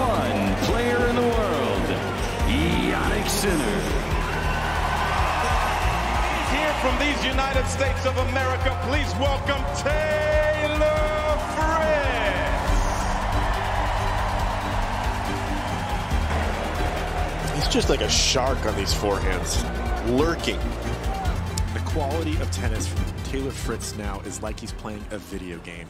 number one player in the world, Jannik Sinner. Here from these United States of America, please welcome Taylor Fritz. He's just like a shark on these forehands, lurking. The quality of tennis from Taylor Fritz now is like he's playing a video game.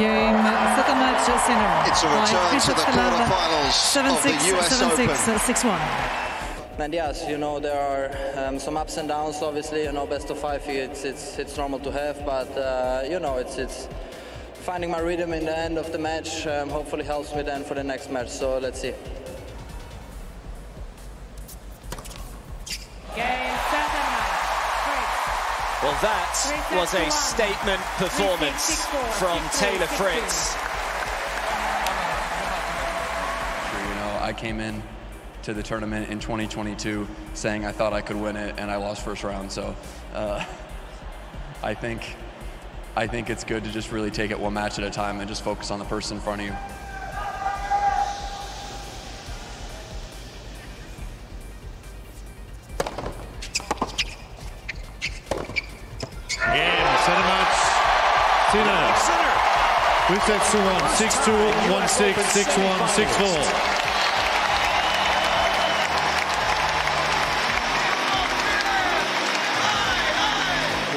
Game, c'est un match Sinner. It's a return to the quarterfinals 7 of the 6, US 7 Open. 6, 6 1. And yes, you know there are um, some ups and downs. Obviously, you know best of five. It's it's it's normal to have, but uh, you know it's it's finding my rhythm in the end of the match. Um, hopefully helps me then for the next match. So let's see. Well, that was a statement performance from Taylor Fritz. You know, I came in to the tournament in 2022 saying I thought I could win it, and I lost first round. So uh, I think I think it's good to just really take it one match at a time and just focus on the person in front of you. Sinner. We set 2 1, 6 2, 1 6, 6 1, 6 4.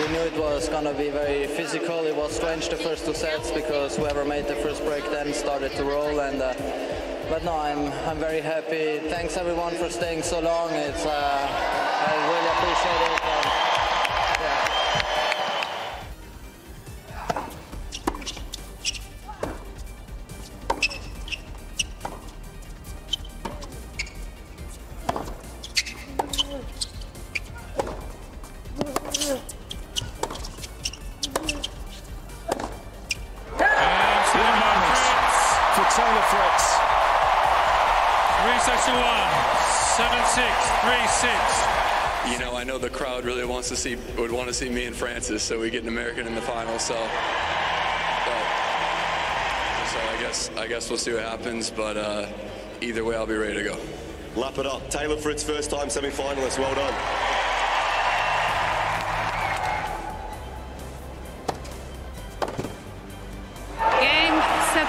We knew it was gonna be very physical. It was strange the first two sets because whoever made the first break then started to roll. And uh, but no, I'm I'm very happy. Thanks everyone for staying so long. It's uh, I really appreciate it. And, yeah. 361, 7636. You know, I know the crowd really wants to see, would want to see me and Frances, so we get an American in the final, so. But, so I guess, I guess we'll see what happens, but uh, either way, I'll be ready to go. Lap it up. Taylor Fritz first time semi-finalist. Well done.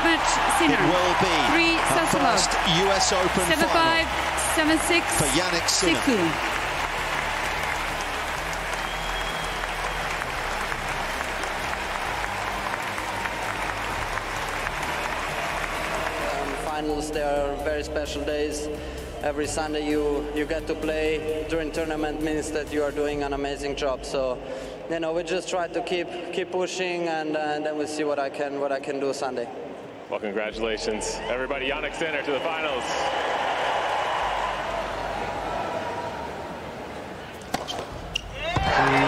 Seven. Sinner. It will be Three her sets to first US Open Seven final five, seven six, for Jannik six Sinner. two. Um, finals, they are very special days. Every Sunday you, you get to play during tournament means that you are doing an amazing job. So, you know, we just try to keep keep pushing, and, uh, and then we'll see what I can what I can do Sunday. Well, congratulations, everybody. Jannik Sinner to the finals.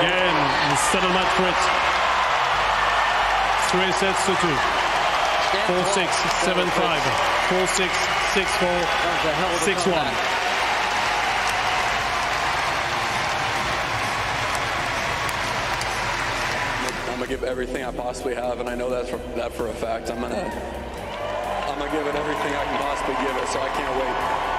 Game, center match Fritz. Three sets to 2. 4 6, 7 5, 4 6, 6 4, 6 1. I'm gonna give everything I possibly have, and I know that's for, that for a fact. I'm gonna I'm gonna give it everything I can possibly give it. So I can't wait.